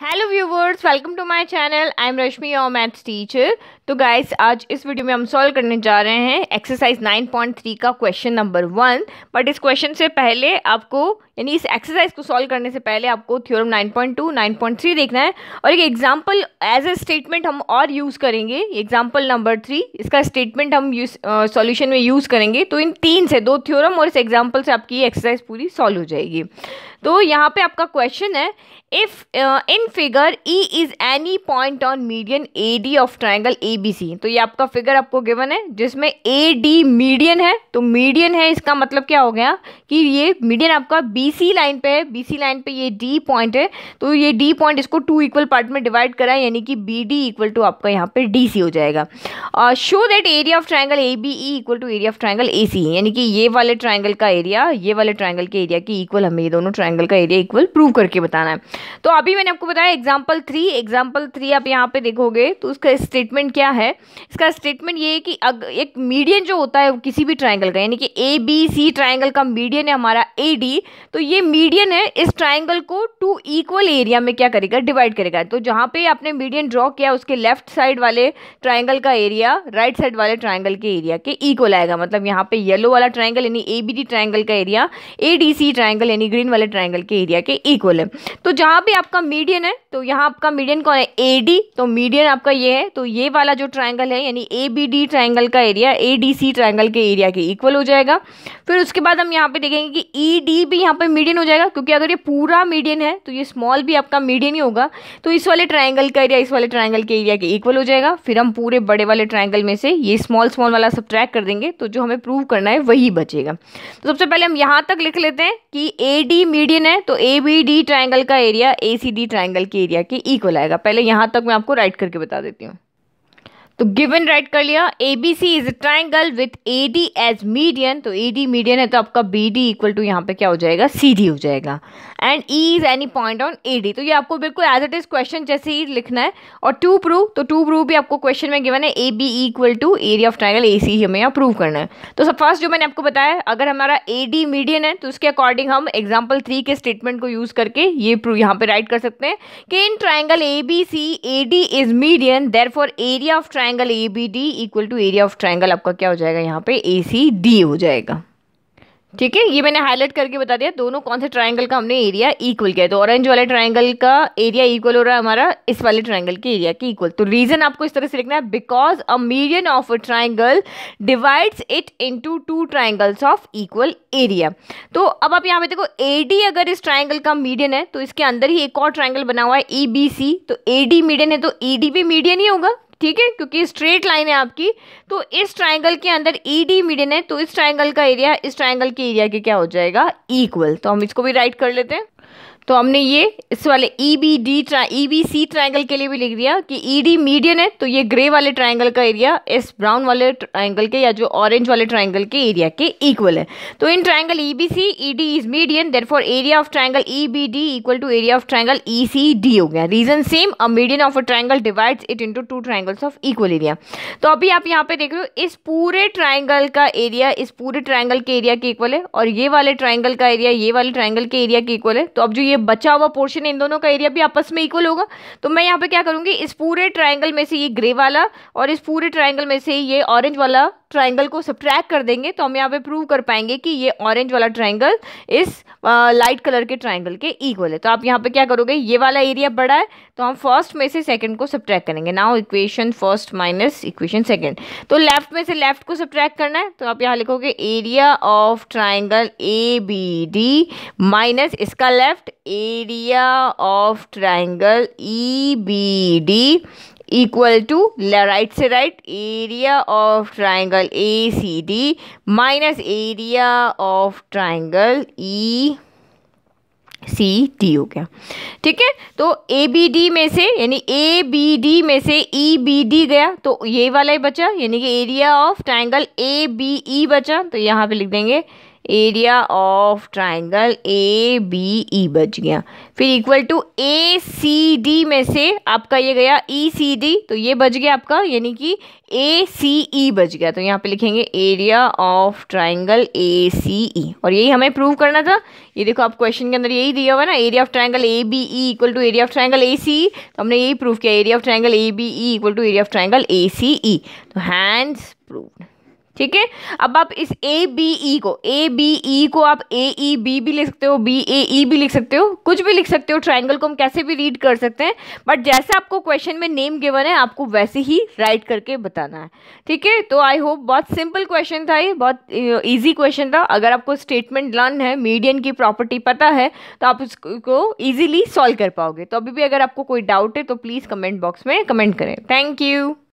Hello viewers welcome to my channel I am Rashmi your maths teacher तो guys आज इस video में हम सॉल्व करने जा रहे हैं एक्सरसाइज 9.3 का क्वेश्चन नंबर वन बट इस क्वेश्चन से पहले आपको, यानी इस एक्सरसाइज को सॉल्व करने से पहले आपको थ्योरम 9.2 9.3 देखना है। और एक एग्जांपल एज ए स्टेटमेंट हम और यूज़ करेंगे। एग्ज़ाम्पल नंबर थ्री इसका स्टेटमेंट हम सॉल्यूशन में यूज़ करेंगे। तो इन तीन से दो थ्योरम और इस एग्ज़ाम्पल से आपकी एक्सरसाइज पूरी सॉल्व हो जाएगी। तो यहाँ पे आपका क्वेश्चन है if in figure E is any point on median A D of triangle A B C तो ये आपका फिगर आपको गिवन है, जिसमें ए डी मीडियन है तो मीडियन है इसका मतलब क्या हो गया कि ये मीडियन आपका बी सी लाइन पे है बी सी लाइन पे ये डी पॉइंट है तो ये डी पॉइंट इसको टू इक्वल पार्ट में डिवाइड करा, यानी कि बी डी इक्वल टू आपका यहाँ पे डी सी हो जाएगा। Show that area of triangle A B E equal to area of triangle A C यानी कि ये वाले ट्राइंगल का एरिया ये वाले ट्राइंगल के एरिया के इक्वल हमें ये दोनों का एरिया इक्वल प्रूव करके बताना है। तो अभी मैंने आपको बताया एग्ज़ाम्पल थ्री एग्ज़ाम्पल थ्री आप यहाँ पे देखोगे तो उसका स्टेटमेंट क्या है? इसका स्टेटमेंट ये है कि अग, एक मीडियन जो होता है किसी भी ट्राइंगल का यानी कि ए बी सी ट्राइंगल का मीडियन है हमारा ए डी तो ये मीडियन है इस ट्राइंगल को टू इक्वल एरिया में क्या करेगा? डिवाइड करेगा। तो जहाँ पे आपने मीडियन ड्रॉ किया उसके लेफ़्ट साइड वाले ट्राइंगल का एरिया राइट साइड वाले ट्राइंगल के एरिया के इक्वल आएगा। मतलब यहाँ पे येलो वाला ट्राइंगल यानी ए बी डी ट्राइंगल का area A D C triangle यानी ग्रीन वाले ट्राइंगल के एरिया के इक्वल है। तो जहाँ भी आपका मीडियन है तो यहाँ आपका मीडियन कौन है? ए डी तो मीडियन आपका ये है तो ये वाला जो ट्राइंगल है, यानी ए बी डी ट्राइंगल का area A D C triangle के एरिया के इक्वल हो जाएगा। फिर उसके बाद हम यहाँ पे देखेंगे कि ई डी भी यहाँ पे मीडियन हो जाएगा, क्योंकि अगर ये पूरा मीडियन है तो ये स्मॉल भी आपका मीडियन ही होगा। तो इस वाले ट्राइंगल का एरिया इस वाले ट्राइंगल के एरिया के इक्वल हो जाएगा। फिर हम पूरे बड़े वाले ट्राइंगल में से ये स्मॉल स्मॉल वाला सब कर देंगे तो जो हमें प्रूव करना है, वही बचेगा। तो सबसे पहले हम यहाँ तक लिख लेते हैं कि ए डी मीडियन है तो ए बी डी ट्राइंगल का area A C D triangle के एरिया के इक्वल आएगा। पहले यहाँ तक मैं आपको राइट करके बता देती हूँ। तो गिवन राइट कर लिया। A B C is triangle with A D as median तो ए डी मीडियन है तो आपका बी डी इक्वल टू यहाँ पे क्या हो जाएगा? सी डी हो जाएगा। And E is any point on A D तो ये आपको बिल्कुल एज इट इज़ क्वेश्चन जैसे ही लिखना है। और टू प्रूव तो टू प्रूव भी आपको क्वेश्चन में गिवन है। A B equal to area of triangle A C हमें यहाँ प्रूव करना है। तो सब फ़र्स्ट जो मैंने आपको बताया, अगर हमारा ए डी मीडियन है तो उसके अकॉर्डिंग हम एग्ज़ाम्पल थ्री के स्टेटमेंट को यूज़ करके ये प्रूव यहाँ पे राइट कर सकते हैं कि in triangle A B C A D is median therefore area of triangle A B D equal to area of triangle आपका क्या हो जाएगा? यहाँ पे ए सी डी हो जाएगा। ठीक है, ये मैंने हाईलाइट करके बता दिया, दोनों कौन से ट्राइंगल का हमने एरिया इक्वल किया तो ऑरेंज वाले ट्राइंगल का एरिया इक्वल हो रहा है हमारा, इस वाले ट्राइंगल के एरिया के इक्वल तो रीजन आपको इस तरह से लिखना है because a median of a triangle divides it into two triangles of equal area तो अब आप यहाँ पे देखो ए अगर इस ट्राइंगल का मीडियन है तो इसके अंदर ही एक और ट्राइंगल बना हुआ है ई सी तो ए मीडियन है तो ई डी भी मीडियन ही होगा। ठीक है? क्योंकि स्ट्रेट लाइन है आपकी। तो इस ट्राइंगल के अंदर ई डी मीडियन है तो इस ट्राइंगल का एरिया इस ट्राइंगल के एरिया के क्या हो जाएगा? इक्वल तो हम इसको भी राइट कर लेते हैं। तो हमने ये इस वाले ई बी डी ट्रा ई बी सी ट्राइंगल के लिए भी लिख दिया कि ई डी मीडियन है तो ये ग्रे वाले ट्राइंगल का एरिया इस ब्राउन वाले ट्राइंगल के या जो ऑरेंज वाले ट्राइंगल के एरिया के इक्वल है। तो in triangle E B C E D is median therefore area of triangle E B D equal to area of triangle E C D हो गया। Reason same a median of a triangle divides it into two triangles of equal area तो अभी आप यहाँ पे देख रहे हो, इस पूरे ट्राइंगल का एरिया इस पूरे ट्राइंगल के एरिया के इक्वल है, और ये वाले ट्राइंगल का एरिया ये वाले ट्राइंगल के एरिया के इक्वल है। तो अब जो ये बचा हुआ पोर्शन इन दोनों का एरिया भी आपस में इक्वल होगा। तो मैं यहाँ पे क्या करूँगी, इस पूरे ट्राइंगल में से ये ग्रे वाला और इस पूरे ट्राइंगल में से ये ऑरेंज वाला ट्राइंगल को सब्ट्रैक्ट कर देंगे तो हम यहाँ पे प्रूव कर पाएँगे कि ये ऑरेंज वाला ट्राइंगल इस लाइट कलर के ट्राइंगल के इक्वल है। तो आप यहाँ पे क्या करोगे, ये वाला एरिया बड़ा है तो हम फ़र्स्ट में से सेकंड को सब्ट्रैक्ट करेंगे। Now equation first minus equation second तो लेफ़्ट में से लेफ़्ट को सब्ट्रैक्ट करना है तो आप यहाँ लिखोगे area of triangle A B D minus इसका left area of triangle E B D equal to right से right area of triangle A C D minus area of triangle E C D हो गया ठीक है? तो A B D में से, यानी ए बी डी में से ई बी डी गया तो ये वाला ही बचा, यानी कि area of triangle A B E बचा तो यहाँ पे लिख देंगे area of triangle A B E बच गया। फिर equal to A C D में से आपका ये गया ई सी डी तो ये बच गया आपका, यानी कि ए सी ई बच गया। तो यहाँ पे लिखेंगे area of triangle A C E और यही हमें प्रूव करना था। ये देखो, आप क्वेश्चन के अंदर यही दिया हुआ ना area of triangle A B E equal to area of triangle A C E तो हमने यही प्रूव किया area of triangle A B E equal to area of triangle A C E तो हैंड्स प्रूव्ड ठीक है? अब आप इस ए बी ई को ए बी ई को आप ए ई बी भी लिख सकते हो बी ए ई भी लिख सकते हो, कुछ भी लिख सकते हो ट्राइंगल को हम कैसे भी रीड कर सकते हैं बट जैसे आपको क्वेश्चन में नेम गिवन है, आपको वैसे ही राइट करके बताना है। ठीक है? तो आई होप बहुत सिंपल क्वेश्चन था ये, बहुत ईजी क्वेश्चन था। अगर आपको स्टेटमेंट लर्न है मीडियन की प्रॉपर्टी पता है तो आप उसको ईजिली सॉल्व कर पाओगे। तो अभी भी अगर आपको कोई डाउट है तो प्लीज़ कमेंट बॉक्स में कमेंट करें। Thank you